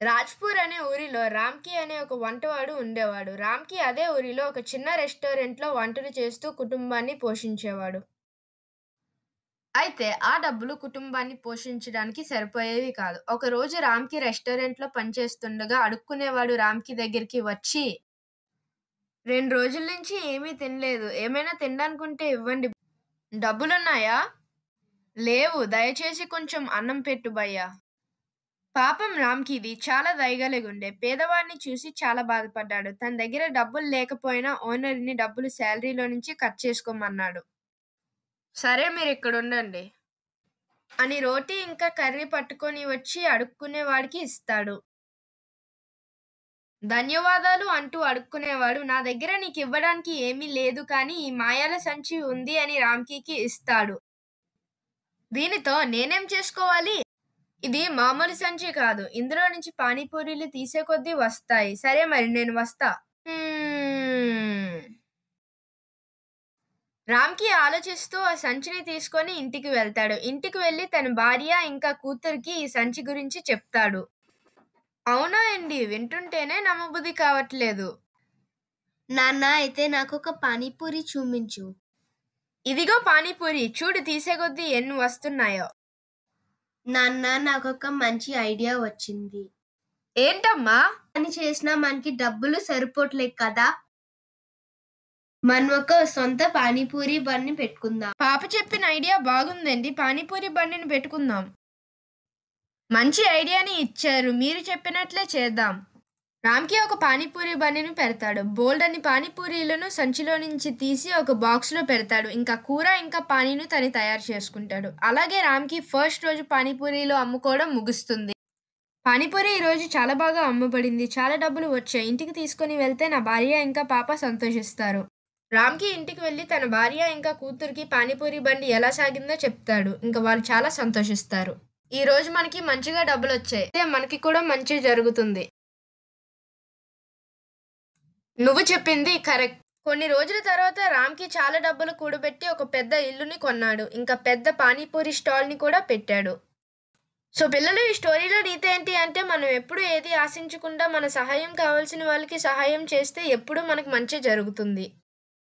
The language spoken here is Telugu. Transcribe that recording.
రాజ్‌పూర్ అనే ఊరిలో రామ్‌కి అనే ఒక వంటవాడు ఉండేవాడు. రామ్‌కి అదే ఊరిలో ఒక చిన్న రెస్టారెంట్‌లో వంటలు చేస్తూ కుటుంబాన్ని పోషించేవాడు. అయితే ఆ డబ్బులు కుటుంబాన్ని పోషించడానికి సరిపోయేవి కాదు. ఒకరోజు రామ్‌కి రెస్టారెంట్‌లో పనిచేస్తుండగా అడుక్కునేవాడు రామ్‌కి దగ్గరికి వచ్చి రెండు రోజుల నుంచి ఏమీ తినలేదు. ఏమైనా తినడానుకుంటే ఇవ్వండి. డబ్బులున్నాయా?" "లేవు. దయచేసి కొంచెం అన్నం పెట్టు భయ్యా." పాపం రామ్‌కిది చాలా దయగలిగుండే గుండె. పేదవాడిని చూసి చాలా బాధపడ్డాడు. తన దగ్గర డబ్బులు లేకపోయినా ఓనర్‌ని డబ్బులు శాలరీలో నుంచి కట్ చేసుకోమన్నాడు. "సరే మీరు ఇక్కడ ఉండండి అని రోటీ ఇంకా కర్రీ పట్టుకొని వచ్చి అడుక్కునేవాడికి ఇస్తాడు. "ధన్యవాదాలు" అంటూ అడుక్కునేవాడు "నా దగ్గర నీకు ఇవ్వడానికి ఏమీ లేదు కానీ ఈ మాయాల సంచి ఉంది" అని రామ్‌కి ఇస్తాడు. దీనితో నేనేం చేసుకోవాలి? ఇది మామూలు సంచి కాదు. ఇందులో నుంచి పానీపూరీలు తీసే కొద్దీ వస్తాయి. సరే మరి నేను వస్తా. రామ్‌కి ఆలోచిస్తూ ఆ సంచిని తీసుకొని ఇంటికి వెళ్తాడు. ఇంటికి వెళ్ళి తన భార్య ఇంకా కూతురికి ఈ సంచి గురించి చెప్తాడు. అవునా ఏండి? వింటుంటేనే నమ్మబుద్ధి కావట్లేదు. నాన్న అయితే నాకొక పానీపూరి చూపించు. ఇదిగో పానీపూరి. చూడు తీసే కొద్దీ ఎన్ని వస్తున్నాయో. నాన్న నాకొక మంచి ఐడియా వచ్చింది. ఏంటమ్మా? పని చేసినా మనకి డబ్బులు సరిపోట్లేదు కదా! మనం ఒక సొంత పానీపూరి బండి పెట్టుకుందాం. పాప చెప్పిన ఐడియా బాగుందండి. పానీపూరి బండిని పెట్టుకుందాం. మంచి ఐడియాని ఇచ్చారు. మీరు చెప్పినట్లే చేద్దాం. రామ్‌కి ఒక పానీపూరి బండిని పెడతాడు. బోలెడన్ని పానీపూరీలను సంచిలో నుంచి తీసి ఒక బాక్స్‌లో పెడతాడు. ఇంకా కూర ఇంకా పానీను తను తయారు చేసుకుంటాడు. అలాగే రామ్‌కి ఫస్ట్ రోజు పానీపూరీలు అమ్ముకోవడం ముగుస్తుంది. పానీపూరి ఈరోజు చాలా బాగా అమ్మబడింది. చాలా డబ్బులు వచ్చాయి. ఇంటికి తీసుకొని వెళ్తే నా భార్య ఇంకా పాప సంతోషిస్తారు. రామ్‌కి ఇంటికి వెళ్ళి తన భార్య ఇంకా కూతురికి పానీపూరి బండి ఎలా సాగిందో చెప్తాడు. ఇంకా వాళ్ళు చాలా సంతోషిస్తారు. ఈ రోజు మనకి మంచిగా డబ్బులొచ్చాయి. అయితే మనకి కూడా మంచి జరుగుతుంది. నువ్వు చెప్పింది కరెక్ట్. కొన్ని రోజుల తర్వాత రామ్‌కి చాలా డబ్బులు కూడబెట్టి ఒక పెద్ద ఇల్లుని కొన్నాడు. ఇంకా పెద్ద పానీపూరి స్టాల్‌ని కూడా పెట్టాడు. సో పిల్లలు ఈ స్టోరీలో నీతి ఏంటి అంటే మనం ఎప్పుడు ఏది ఆశించకుండా మన సహాయం కావాల్సిన వాళ్ళకి సహాయం చేస్తే ఎప్పుడూ మనకు మంచి జరుగుతుంది.